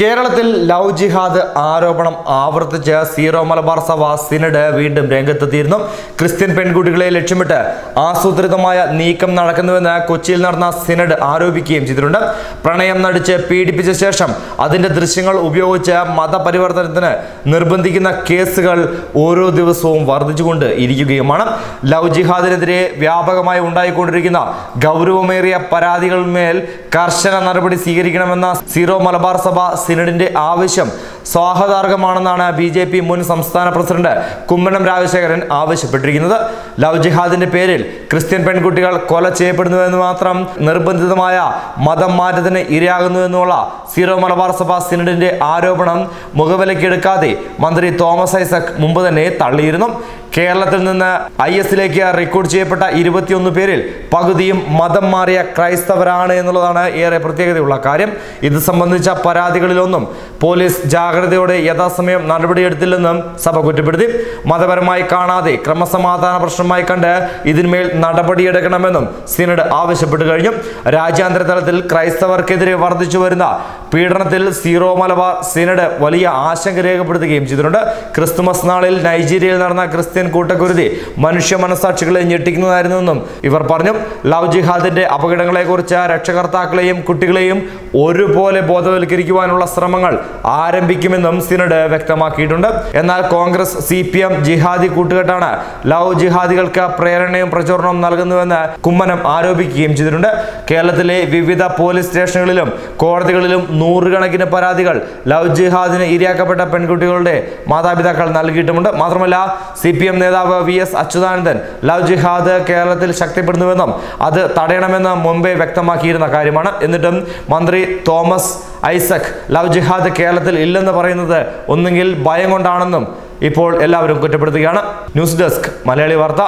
കേരളത്തിൽ ലവ് ജിഹാദ് ആരോപണം ആവർത്തിച്ച് സീറോ മലബാർ സഭ സിനഡ് വീണ്ടും രംഗത്തെത്തിയിരുന്നു. ക്രിസ്ത്യൻ പെൺകുട്ടികളെ ലക്ഷ്യമിട്ട് ആസൂത്രിതമായ നീക്കം നടക്കുന്നുവെന്ന് കൊച്ചിയിൽ നടന്ന സിനഡ് ആരോപിക്കുകയും ചെയ്തിട്ടുണ്ട്. പ്രണയം നടിച്ച് പീഡിപ്പിച്ച ശേഷം അതിന്റെ ദൃശ്യങ്ങൾ ഉപയോഗിച്ച് മതപരിവർത്തനത്തിന് നിർബന്ധിക്കുന്ന കേസുകൾ ഓരോ ദിവസവും വർദ്ധിച്ചുകൊണ്ട് ഇരിക്കുകയുമാണ്. ലവ് ജിഹാദിനെതിരെ വ്യാപകമായി ഉണ്ടായിക്കൊണ്ടിരിക്കുന്ന ഗൗരവമേറിയ പരാതികളിന്മേൽ കർശന നടപടി സ്വീകരിക്കണമെന്ന സീറോ മലബാർ സഭ സിനഡിന്റെ ആവശ്യം സ്വാഗതാർഹമാണെന്നാണ് ബി ജെ പി മുൻ സംസ്ഥാന പ്രസിഡന്റ് കുമ്മനം രാജശേഖരൻ ആവശ്യപ്പെട്ടിരിക്കുന്നത്. ലവ് ജിഹാദിന്റെ പേരിൽ ക്രിസ്ത്യൻ പെൺകുട്ടികൾ കൊല ചെയ്യപ്പെടുന്നുവെന്ന് മാത്രം നിർബന്ധിതമായ മതം മാറ്റത്തിന് ഇരയാകുന്നുവെന്നുള്ള സീറോ മലബാർ സഭ സിനഡിന്റെ ആരോപണം മുഖവിലക്കെടുക്കാതെ മന്ത്രി തോമസ് ഐസക് മുമ്പ് തന്നെ തള്ളിയിരുന്നു. കേരളത്തിൽ നിന്ന് ഐ എസിലേക്ക് റിക്രൂട്ട് ചെയ്യപ്പെട്ട ഇരുപത്തിയൊന്ന് പേരിൽ പകുതിയും മതം മാറിയ ക്രൈസ്തവരാണ് എന്നുള്ളതാണ് ഏറെ പ്രത്യേകതയുള്ള കാര്യം. ഇത് സംബന്ധിച്ച പരാതികളിലൊന്നും പോലീസ് ജാഗ്രതയോടെ യഥാസമയം നടപടിയെടുത്തില്ലെന്നും സഭ കുറ്റപ്പെടുത്തി. മതപരമായി കാണാതെ ക്രമസമാധാന പ്രശ്നമായി കണ്ട് ഇതിന്മേൽ നടപടിയെടുക്കണമെന്നും സിനഡ് ആവശ്യപ്പെട്ടു കഴിഞ്ഞു. രാജ്യാന്തര തലത്തിൽ ക്രൈസ്തവർക്കെതിരെ വർദ്ധിച്ചു വരുന്ന പീഡനത്തിൽ സീറോ മലബാർ സിനഡ് വലിയ ആശങ്ക രേഖപ്പെടുത്തുകയും ചെയ്തിട്ടുണ്ട്. ക്രിസ്തുമസ് നാളിൽ നൈജീരിയയിൽ നടന്ന ക്രിസ്ത്യൻ കൂട്ടക്കുരുതി മനുഷ്യ മനസാക്ഷികളെ ഞെട്ടിക്കുന്നതായിരുന്നുവെന്നും ഇവർ പറഞ്ഞു. ലവ് ജിഹാദിന്റെ അപകടങ്ങളെക്കുറിച്ച് രക്ഷകർത്താക്കളെയും കുട്ടികളെയും ഒരുപോലെ ബോധവൽക്കരിക്കുവാനുള്ള ശ്രമങ്ങൾ ആരംഭിക്കുമെന്നും സിനഡ് വ്യക്തമാക്കിയിട്ടുണ്ട്. എന്നാൽ കോൺഗ്രസ് സി പി എം ജിഹാദി കൂട്ടുകെട്ടാണ് ലവ് ജിഹാദികൾക്ക് പ്രേരണയും പ്രചോദനവും നൽകുന്നുവെന്ന് കുമ്മനം ആരോപിക്കുകയും ചെയ്തിട്ടുണ്ട്. കേരളത്തിലെ വിവിധ പോലീസ് സ്റ്റേഷനുകളിലും കോടതികളിലും നൂറുകണക്കിന് പരാതികൾ ലവ് ജിഹാദിന് ഇരയാക്കപ്പെട്ട പെൺകുട്ടികളുടെ മാതാപിതാക്കൾ നൽകിയിട്ടുമുണ്ട്. മാത്രമല്ല സി പി എം നേതാവ് വി എസ് അച്യുതാനന്ദൻ ലവ് ജിഹാദ് കേരളത്തിൽ ശക്തിപ്പെടുന്നുവെന്നും അത് തടയണമെന്ന് മുംബൈ വ്യക്തമാക്കിയിരുന്ന കാര്യമാണ്. എന്നിട്ടും മന്ത്രി തോമസ് ഐസക് ലവ് ജിഹാദ് കേരളത്തിൽ ഇല്ലെന്ന് പറയുന്നത് ഒന്നുകിൽ ഭയം കൊണ്ടാണെന്നും ഇപ്പോൾ എല്ലാവരും കുറ്റപ്പെടുത്തുകയാണ്. ന്യൂസ് ഡെസ്ക് മലയാളി വാർത്ത.